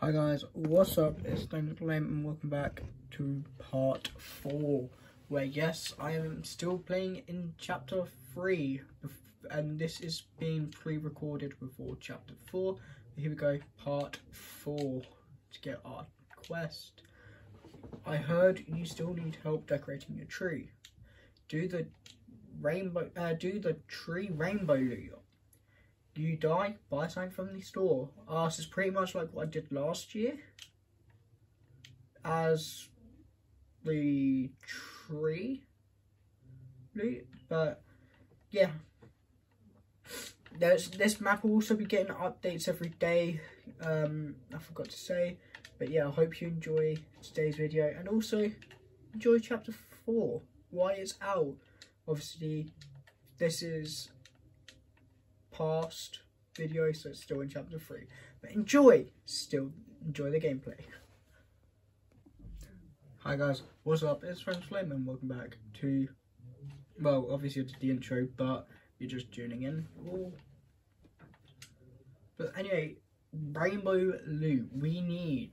Hi guys, what's up? It's Daniel Flame and welcome back to part 4 where yes, I am still playing in chapter 3 and this is being pre-recorded before chapter 4. Here we go, part 4 to get our quest. I heard you still need help decorating your tree. Do the rainbow, uh, do the tree rainbow you die, buy something from the store. Uh, this is pretty much like what I did last year. As the tree loot, but yeah. There's, this map will also be getting updates every day. Um, I forgot to say, but yeah, I hope you enjoy today's video and also enjoy chapter 4, why it's out. Obviously, this is past video, so it's still in chapter 3. But enjoy! Still enjoy the gameplay. Hi guys, what's up? It's Friends Flame and welcome back to, well, obviously it's the intro, but you're just tuning in. Ooh. But anyway, Rainbow Loot, we need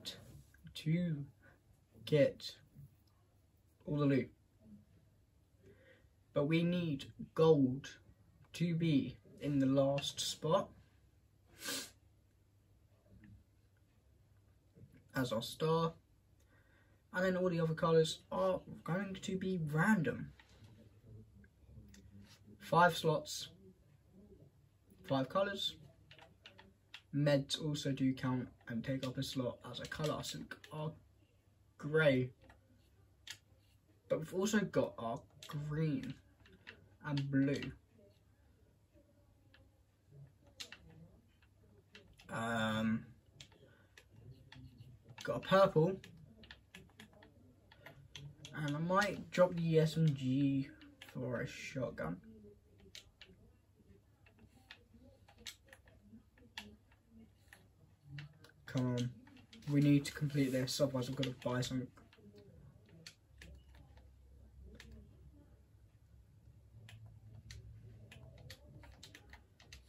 to get all the loot. But we need gold to be in the last spot. As our star. And then all the other colours are going to be random. Five slots. Five colours. Meds also do count and take up a slot as a colour. So our grey. But we've also got our green and blue Um, got a purple. And I might drop the SMG for a shotgun. Come on. We need to complete this, otherwise I've got to buy some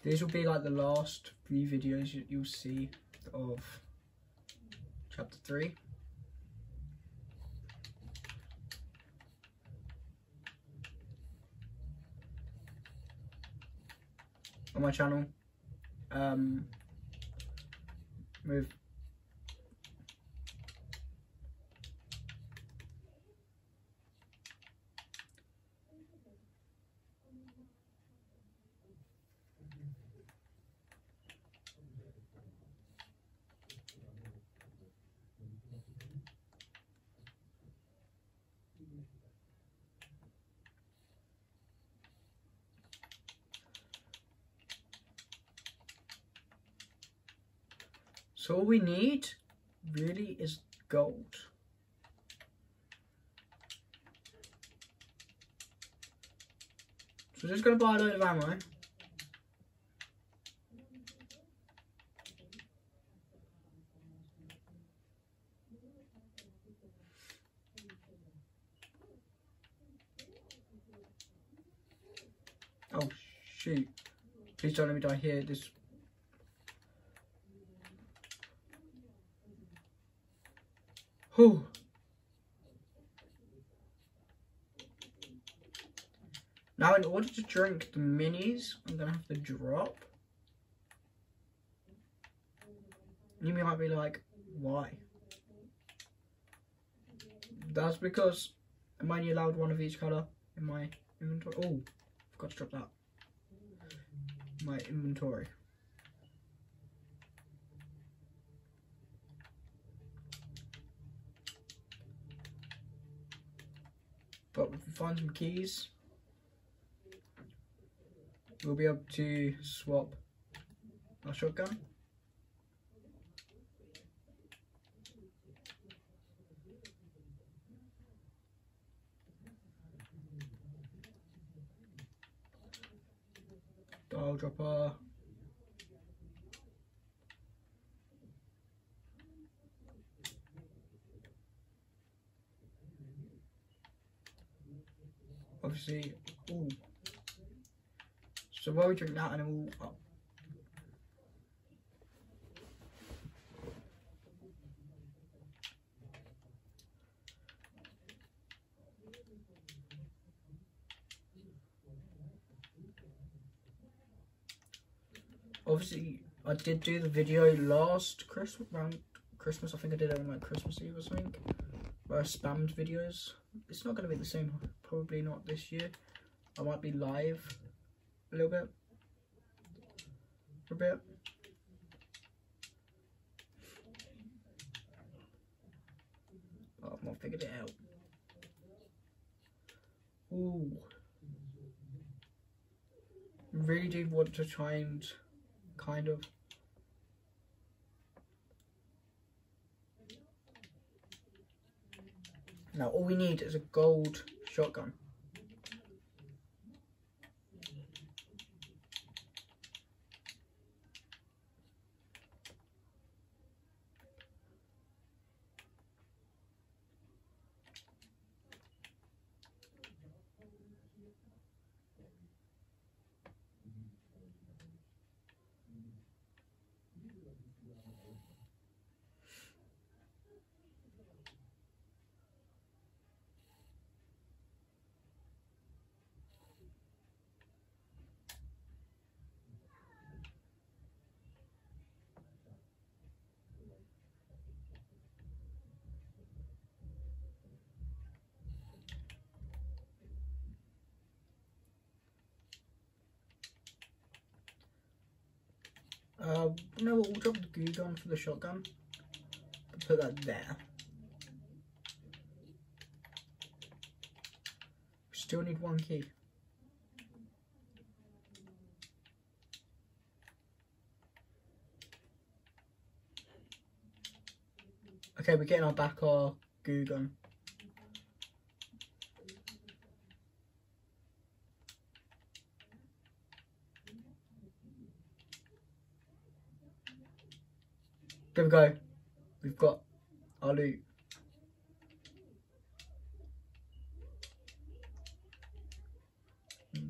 These will be like the last three videos you'll see of chapter 3. On my channel. Um, with So all we need really is gold. So just gonna buy a load of ammo. Oh shoot. Please don't let me die here. This Whew. Now, in order to drink the minis, I'm going to have to drop. You might be like, why? That's because I'm only allowed one of each colour in my inventory. Oh, forgot to drop that. My inventory. But if we find some keys, we'll be able to swap our shotgun. Dial dropper. see. Ooh. So why we drink that and we'll... Oh. Obviously, I did do the video last Christmas, around Christmas, I think I did it on like Christmas Eve or something, where I spammed videos. It's not gonna be the same. Probably not this year. I might be live a little bit. For a bit. I've not figured it out. Ooh. Really do want to try and kind of Now all we need is a gold shotgun. Uh, what, we'll drop the glue gun for the shotgun. Put that there. Still need one key. Okay, we're getting our back our goo gun. There we go. We've got our loot.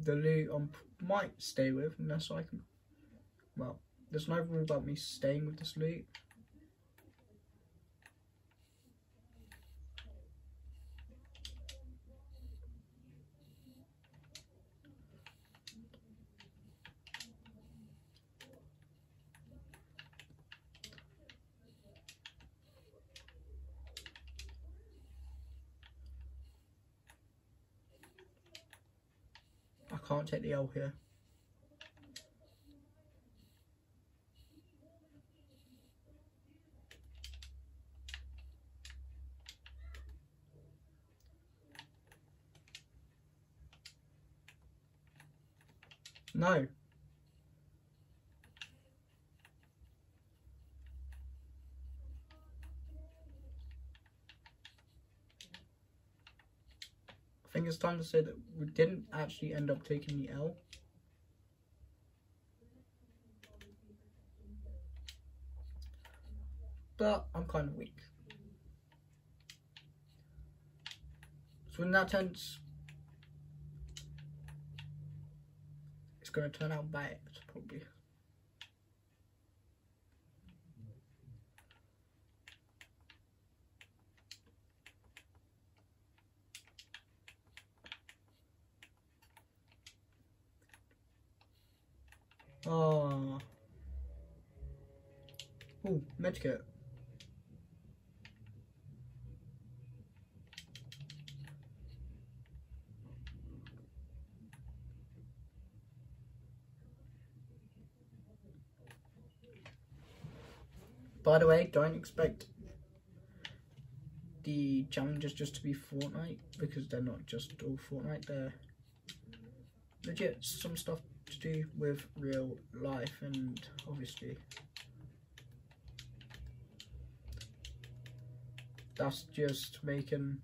The loot I might stay with unless I can. Well, there's no rule about me staying with this loot. Can't take the L here. No. Think it's time to say that we didn't actually end up taking the L. But I'm kind of weak. So in that sense, it's going to turn out bad, probably. Oh. Oh, medkit. By the way, don't expect the challenges just to be Fortnite because they're not just all Fortnite. They're legit some stuff to do with real life and obviously that's just making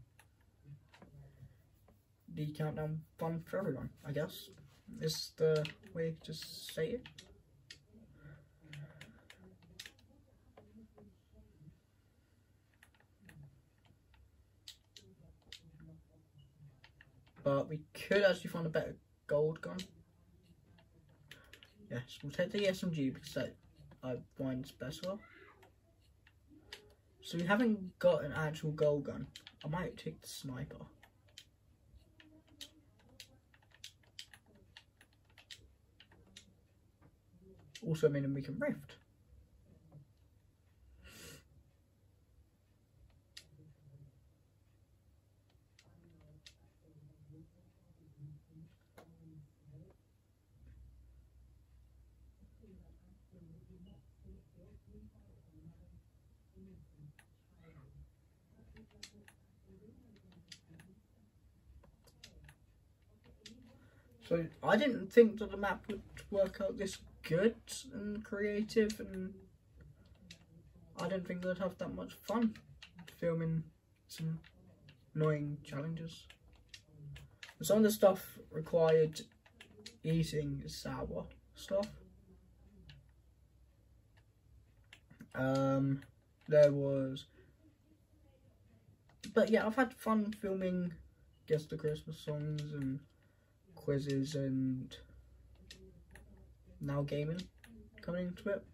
the countdown fun for everyone, I guess. Is the way to say it. But we could actually find a better gold gun. Yes, we'll take the SMG because I find it's better. So we haven't got an actual gold gun. I might take the sniper. Also meaning we can rift. So I didn't think that the map would work out this good and creative and I didn't think they'd have that much fun filming some annoying challenges. Some of the stuff required eating sour stuff. Um, there was, but yeah, I've had fun filming, guess the Christmas songs and quizzes and now gaming coming into it.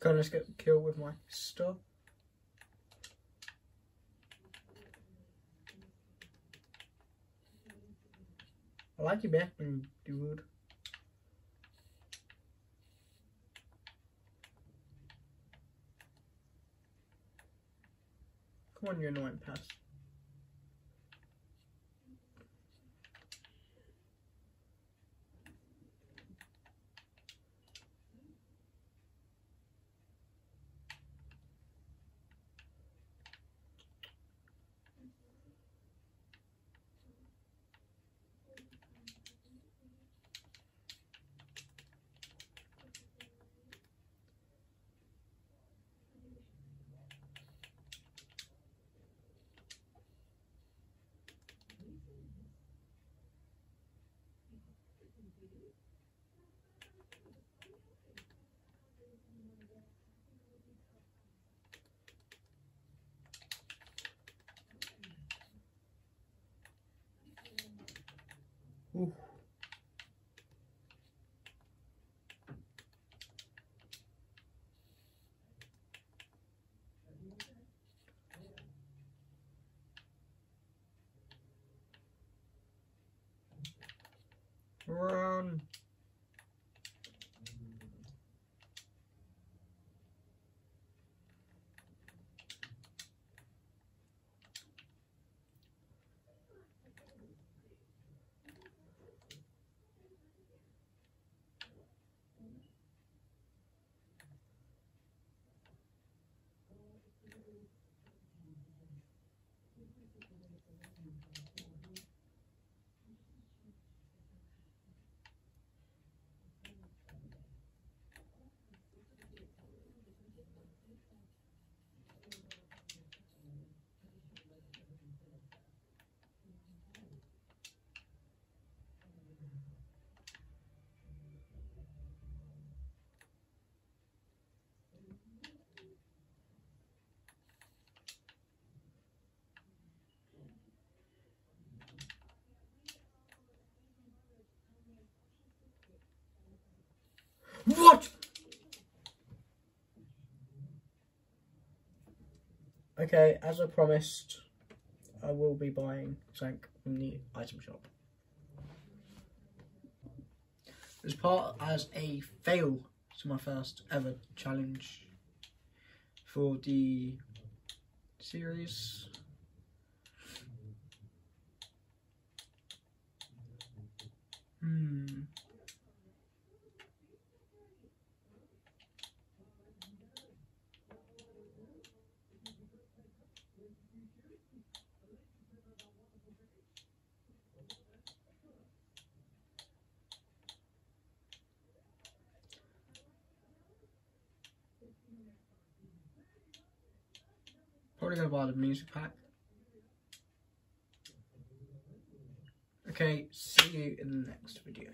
Can I just get killed with my stuff? I like you back, dude. Come on, you annoying pest. Ooh. Run. What? Okay, as I promised, I will be buying something from the item shop. As part as a fail to my first ever challenge for the series. Hmm. Gonna buy the music pack. Okay, see you in the next video.